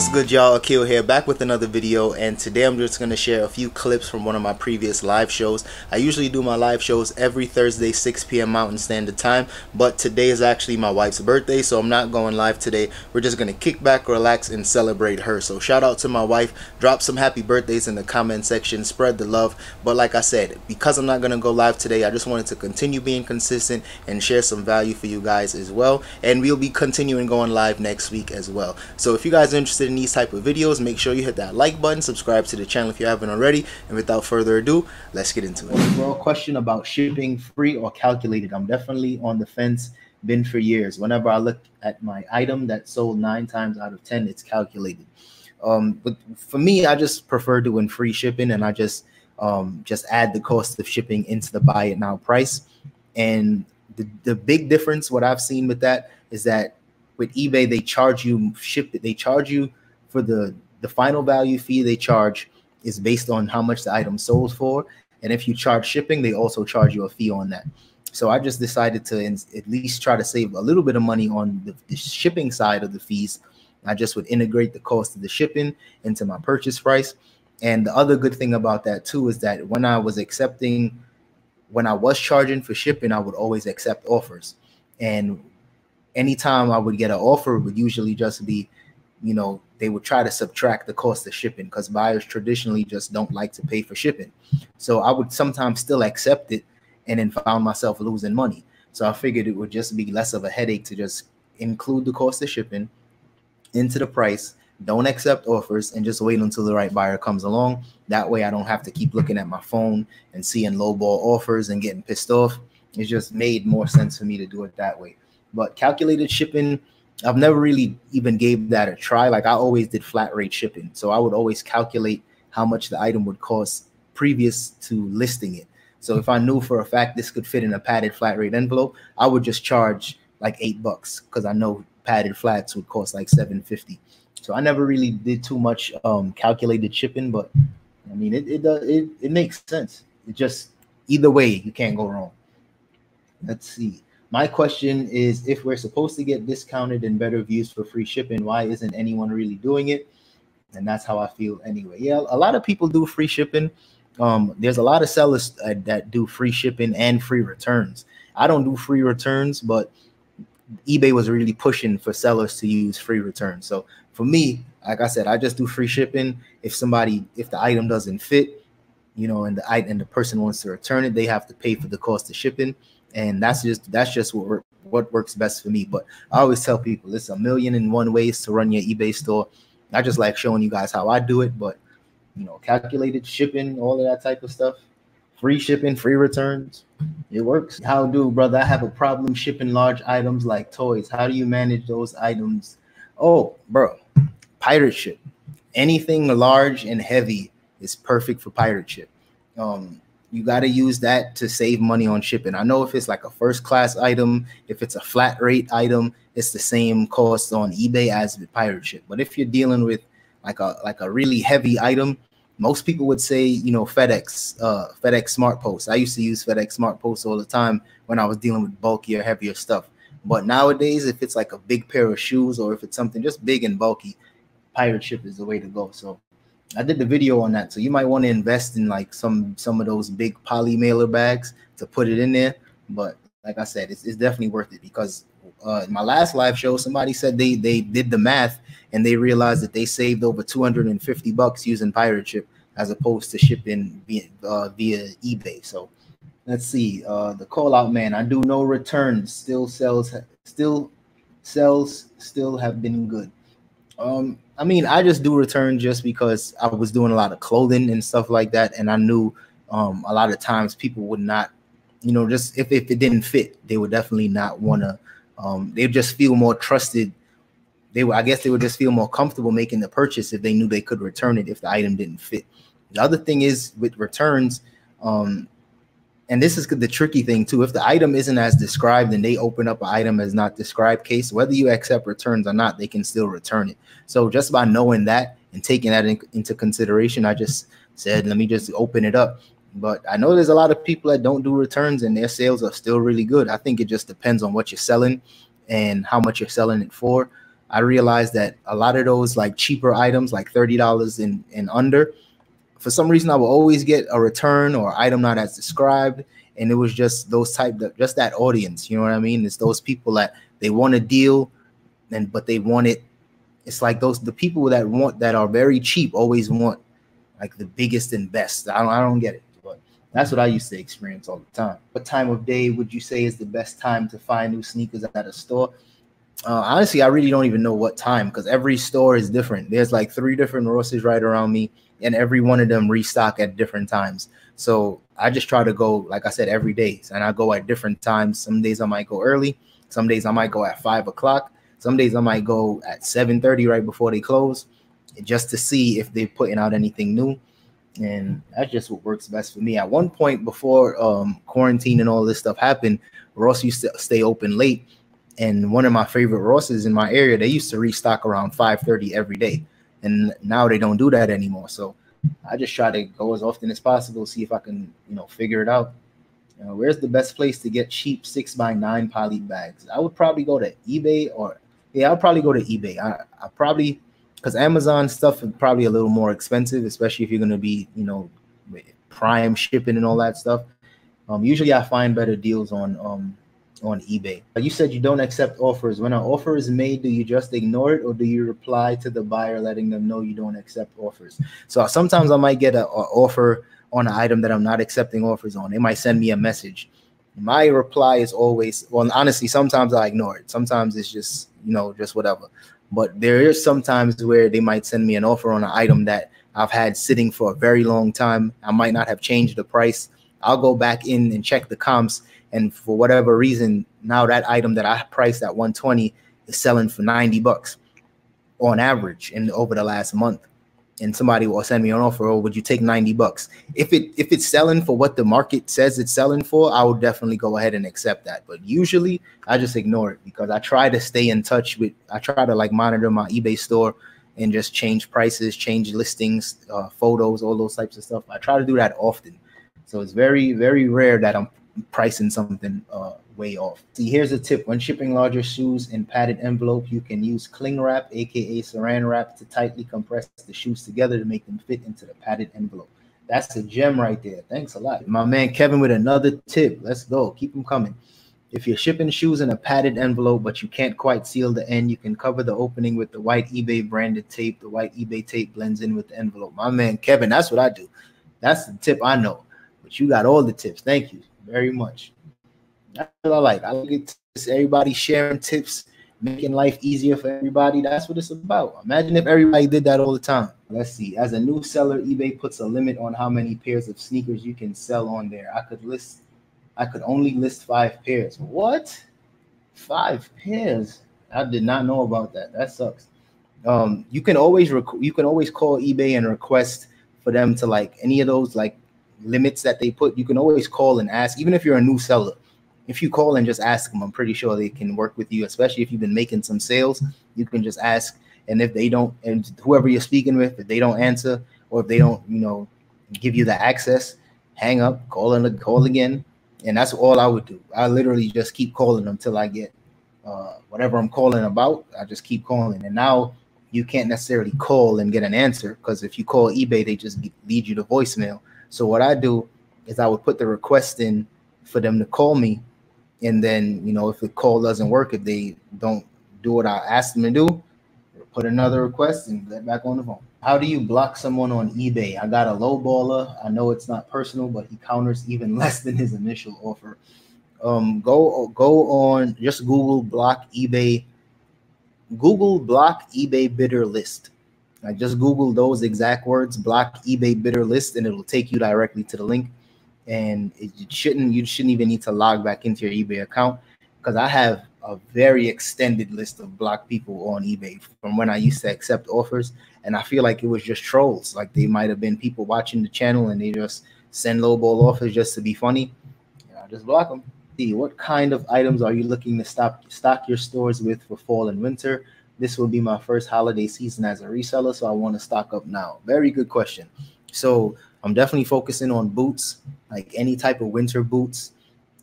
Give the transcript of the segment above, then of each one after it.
What's good y'all, Akil here, back with another video and today I'm just going to share a few clips from one of my previous live shows. I usually do my live shows every Thursday 6 p.m. Mountain Standard Time, but today is actually my wife's birthday so I'm not going live today. We're just going to kick back, relax, and celebrate her. So shout out to my wife, drop some happy birthdays in the comment section, spread the love, but like I said, because I'm not going to go live today, I just wanted to continue being consistent and share some value for you guys as well, and we'll be continuing going live next week as well. So if you guys are interested these type of videos, make sure you hit that like button, subscribe to the channel if you haven't already, and without further ado, let's get into it. Well, question about shipping free or calculated. I'm definitely on the fence, been for years. Whenever I look at my item that sold nine times out of 10, it's calculated. Um, but for me, I just prefer doing free shipping and I just um, just add the cost of shipping into the buy it now price. And the, the big difference, what I've seen with that is that with eBay, they charge you ship it. They charge you for the the final value fee they charge is based on how much the item sold for. And if you charge shipping, they also charge you a fee on that. So I just decided to at least try to save a little bit of money on the, the shipping side of the fees. I just would integrate the cost of the shipping into my purchase price. And the other good thing about that too is that when I was accepting, when I was charging for shipping, I would always accept offers. And anytime I would get an offer, it would usually just be, you know, they would try to subtract the cost of shipping because buyers traditionally just don't like to pay for shipping. So I would sometimes still accept it and then found myself losing money. So I figured it would just be less of a headache to just include the cost of shipping into the price. Don't accept offers and just wait until the right buyer comes along. That way I don't have to keep looking at my phone and seeing lowball offers and getting pissed off. It just made more sense for me to do it that way. But calculated shipping, I've never really even gave that a try. Like I always did flat rate shipping. So I would always calculate how much the item would cost previous to listing it. So if I knew for a fact this could fit in a padded flat rate envelope, I would just charge like eight bucks because I know padded flats would cost like 750. So I never really did too much um, calculated shipping, but I mean it it, uh, it it makes sense. It just either way you can't go wrong. Let's see. My question is if we're supposed to get discounted and better views for free shipping, why isn't anyone really doing it? And that's how I feel anyway. Yeah, a lot of people do free shipping. Um, there's a lot of sellers uh, that do free shipping and free returns. I don't do free returns, but eBay was really pushing for sellers to use free returns. So for me, like I said, I just do free shipping. If somebody, if the item doesn't fit, you know, and the item and the person wants to return it, they have to pay for the cost of shipping and that's just that's just what what works best for me. But I always tell people it's a million and one ways to run your eBay store. I just like showing you guys how I do it, but you know, calculated shipping, all of that type of stuff, free shipping, free returns, it works. How do, brother? I have a problem shipping large items like toys. How do you manage those items? Oh, bro, pirate ship. Anything large and heavy is perfect for pirate ship. Um, you got to use that to save money on shipping. I know if it's like a first class item, if it's a flat rate item, it's the same cost on eBay as with pirate ship. But if you're dealing with like a like a really heavy item, most people would say, you know, FedEx, uh, FedEx Smart Post. I used to use FedEx Smart Post all the time when I was dealing with bulkier, heavier stuff. But nowadays, if it's like a big pair of shoes or if it's something just big and bulky, pirate ship is the way to go. So I did the video on that, so you might want to invest in like some some of those big poly mailer bags to put it in there. But like I said, it's, it's definitely worth it because uh, in my last live show, somebody said they they did the math and they realized that they saved over 250 bucks using pirate ship as opposed to shipping via, uh, via eBay. So let's see. Uh, the call out man, I do no returns. Still sells. Still sells. Still have been good. Um, I mean, I just do return just because I was doing a lot of clothing and stuff like that, and I knew um, a lot of times people would not, you know, just if, if it didn't fit, they would definitely not want to. Um, they just feel more trusted. They would, I guess, they would just feel more comfortable making the purchase if they knew they could return it if the item didn't fit. The other thing is with returns, um, and this is the tricky thing too. If the item isn't as described and they open up an item as not described case, whether you accept returns or not, they can still return it. So just by knowing that and taking that in, into consideration, I just said, let me just open it up. But I know there's a lot of people that don't do returns and their sales are still really good. I think it just depends on what you're selling and how much you're selling it for. I realized that a lot of those like cheaper items, like thirty dollars and and under, for some reason I will always get a return or item not as described, and it was just those type of just that audience. You know what I mean? It's those people that they want a deal, and but they want it. It's like those the people that want that are very cheap always want like the biggest and best. I don't I don't get it. But that's what I used to experience all the time. What time of day would you say is the best time to find new sneakers at a store? Uh, honestly, I really don't even know what time because every store is different. There's like three different Rosses right around me, and every one of them restock at different times. So I just try to go, like I said, every day, and I go at different times. Some days I might go early. Some days I might go at five o'clock. Some days I might go at seven thirty right before they close, just to see if they're putting out anything new and that's just what works best for me. At one point before um, quarantine and all this stuff happened, Ross used to stay open late, and one of my favorite Rosses in my area, they used to restock around 5:30 every day, and now they don't do that anymore. So I just try to go as often as possible, see if I can, you know, figure it out. You know, where's the best place to get cheap six by nine poly bags? I would probably go to eBay or yeah, I'll probably go to eBay. I I probably because Amazon stuff is probably a little more expensive, especially if you're going to be, you know, prime shipping and all that stuff. Um, usually I find better deals on um, on eBay. You said you don't accept offers. When an offer is made, do you just ignore it or do you reply to the buyer letting them know you don't accept offers? So sometimes I might get an offer on an item that I'm not accepting offers on. They might send me a message. My reply is always, well, honestly, sometimes I ignore it. Sometimes it's just, you know, just whatever. But there is sometimes where they might send me an offer on an item that I've had sitting for a very long time. I might not have changed the price. I'll go back in and check the comps, and for whatever reason, now that item that I priced at 120 is selling for 90 bucks on average in over the last month and somebody will send me an offer, oh, would you take 90 bucks? If it if it's selling for what the market says it's selling for, I would definitely go ahead and accept that. But usually I just ignore it because I try to stay in touch with I try to like monitor my eBay store and just change prices, change listings, uh, photos, all those types of stuff. I try to do that often. So it's very, very rare that I'm pricing something uh, way off. See, here's a tip. When shipping larger shoes in padded envelope, you can use cling wrap, aka saran wrap, to tightly compress the shoes together to make them fit into the padded envelope. That's a gem right there. Thanks a lot. My man Kevin with another tip. Let's go. Keep them coming. If you're shipping shoes in a padded envelope, but you can't quite seal the end, you can cover the opening with the white eBay branded tape. The white eBay tape blends in with the envelope. My man Kevin, that's what I do. That's the tip I know. But you got all the tips. Thank you very much. That's what I like. I like it. Everybody sharing tips, making life easier for everybody. That's what it's about. Imagine if everybody did that all the time. Let's see. As a new seller, eBay puts a limit on how many pairs of sneakers you can sell on there. I could list, I could only list five pairs. What? Five pairs? I did not know about that. That sucks. Um, you can always rec- you can always call eBay and request for them to like any of those like limits that they put. You can always call and ask, even if you're a new seller if you call and just ask them, I'm pretty sure they can work with you, especially if you've been making some sales. You can just ask, and if they don't, and whoever you're speaking with, if they don't answer or if they don't, you know, give you the access, hang up, call and call again, and that's all I would do. I literally just keep calling them until I get uh, whatever I'm calling about. I just keep calling, and now you can't necessarily call and get an answer because if you call eBay, they just lead you to voicemail. So what I do is I would put the request in for them to call me and then you know if the call doesn't work, if they don't do what I asked them to do, put another request and get back on the phone. How do you block someone on eBay? I got a low baller. I know it's not personal, but he counters even less than his initial offer. Um, go go on, just Google block eBay. Google block eBay bidder list. I just Google those exact words, block eBay bidder list, and it'll take you directly to the link and it shouldn't you shouldn't even need to log back into your eBay account because I have a very extended list of blocked people on eBay from when I used to accept offers, and I feel like it was just trolls. Like they might have been people watching the channel and they just send lowball offers just to be funny. You know, just block them. See what kind of items are you looking to stop stock your stores with for fall and winter? This will be my first holiday season as a reseller, so I want to stock up now. Very good question. So I'm definitely focusing on boots, like any type of winter boots,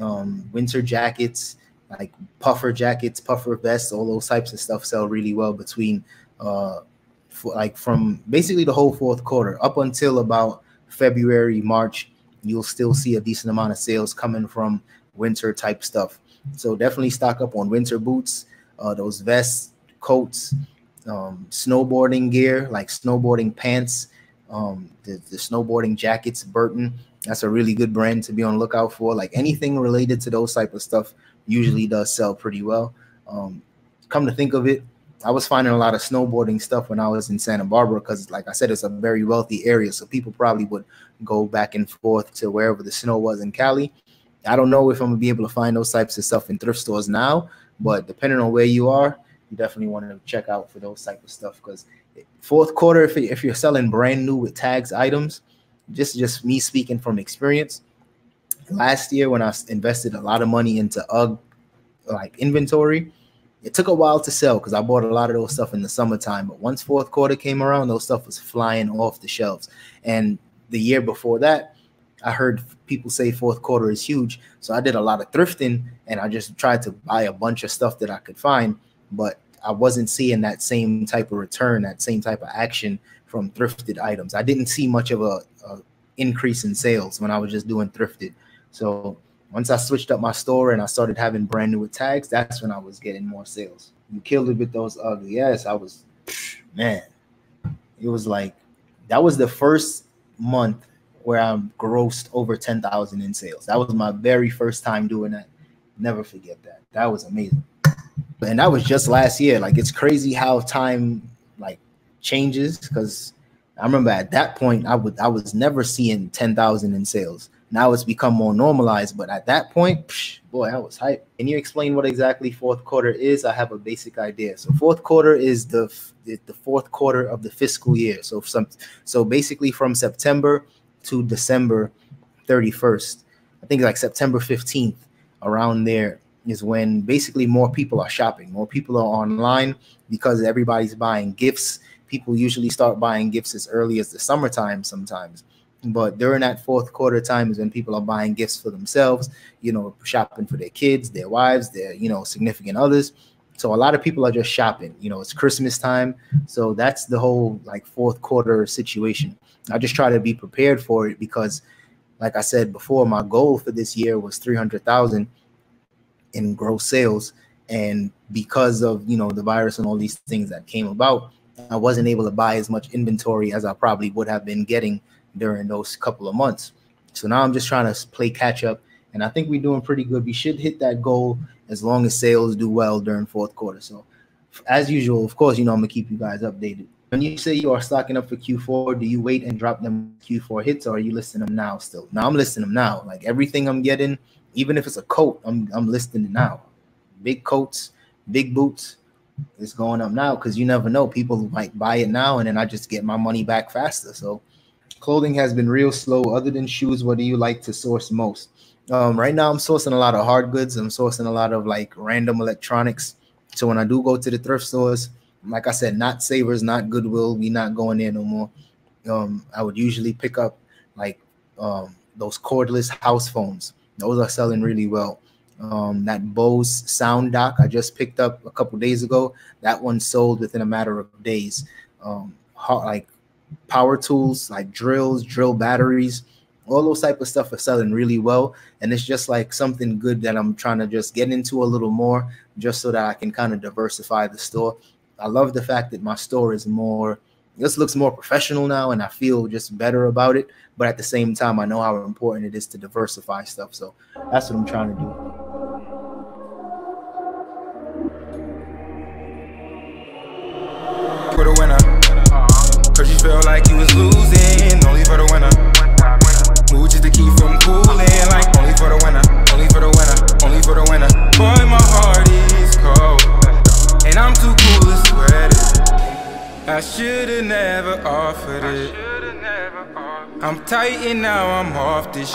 um, winter jackets, like puffer jackets, puffer vests, all those types of stuff sell really well between uh for, like from basically the whole fourth quarter up until about February, March, you'll still see a decent amount of sales coming from winter type stuff. So definitely stock up on winter boots, uh, those vests, coats, um, snowboarding gear like snowboarding pants, um, the, the snowboarding jackets, Burton. That's a really good brand to be on lookout for. Like anything related to those type of stuff usually does sell pretty well. Um, come to think of it, I was finding a lot of snowboarding stuff when I was in Santa Barbara because, like I said, it's a very wealthy area. So people probably would go back and forth to wherever the snow was in Cali. I don't know if I'm gonna be able to find those types of stuff in thrift stores now, but depending on where you are, you definitely want to check out for those type of stuff because fourth quarter, if, if you're selling brand new with tags items, just just me speaking from experience. Last year, when I invested a lot of money into UGG like inventory, it took a while to sell because I bought a lot of those stuff in the summertime. But once fourth quarter came around, those stuff was flying off the shelves. And the year before that, I heard people say fourth quarter is huge. So I did a lot of thrifting and I just tried to buy a bunch of stuff that I could find. But I wasn't seeing that same type of return, that same type of action from thrifted items. I didn't see much of a, a increase in sales when I was just doing thrifted. So once I switched up my store and I started having brand new tags, that's when I was getting more sales. You killed it with those ugly. Yes, I was, man. It was like that was the first month where I grossed over ten thousand in sales. That was my very first time doing that. Never forget that. That was amazing. And that was just last year. Like it's crazy how time like changes because I remember at that point I would I was never seeing ten thousand in sales. Now it's become more normalized, but at that point, psh, boy, I was hyped. Can you explain what exactly fourth quarter is? I have a basic idea. So fourth quarter is the the fourth quarter of the fiscal year. So some so basically from September to December 31st, I think like September 15th, around there is when basically more people are shopping, more people are online because everybody's buying gifts. People usually start buying gifts as early as the summertime sometimes. But during that fourth quarter time is when people are buying gifts for themselves, you know, shopping for their kids, their wives, their, you know, significant others. So a lot of people are just shopping. You know, it's Christmas time. So that's the whole like fourth quarter situation. I just try to be prepared for it because, like I said before, my goal for this year was 300,000 in gross sales. And because of, you know, the virus and all these things that came about, I wasn't able to buy as much inventory as I probably would have been getting during those couple of months. So now I'm just trying to play catch up, and I think we're doing pretty good. We should hit that goal as long as sales do well during fourth quarter. So, as usual, of course, you know I'm gonna keep you guys updated. When you say you are stocking up for Q4, do you wait and drop them Q4 hits, or are you listing them now still? Now I'm listing them now. Like everything I'm getting, even if it's a coat, I'm I'm listing it now. Big coats, big boots, it's going up now because you never know. People might buy it now, and then I just get my money back faster. So clothing has been real slow. Other than shoes, what do you like to source most? Um, right now, I'm sourcing a lot of hard goods. I'm sourcing a lot of like random electronics. So when I do go to the thrift stores, like I said, not Savers, not Goodwill, we not going there no more. Um, I would usually pick up like um, those cordless house phones. Those are selling really well. Um, that Bose Sound Dock I just picked up a couple days ago. That one sold within a matter of days. Um, like power tools like drills, drill batteries, all those type of stuff are selling really well. And it's just like something good that I'm trying to just get into a little more just so that I can kind of diversify the store. I love the fact that my store is more this looks more professional now and I feel just better about it. But at the same time, I know how important it is to diversify stuff. So that's what I'm trying to do. Cause you like you was losing, should've never offered it. I'm tight and now I'm off this.